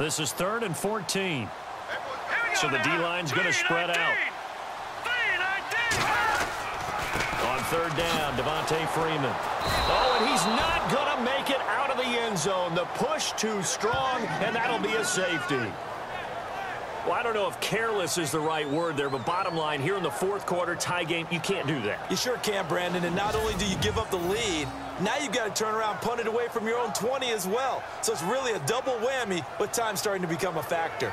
This is third and 14. So the D-line's going to spread out. On third down, Devonta Freeman. Oh, and he's not going to make it out of the end zone. The push too strong, and that'll be a safety. Well, I don't know if careless is the right word there, but bottom line, here in the fourth quarter tie game, you can't do that. You sure can, Brandon, and not only do you give up the lead, now you've got to turn around punt it away from your own 20 as well. So it's really a double whammy, but time's starting to become a factor.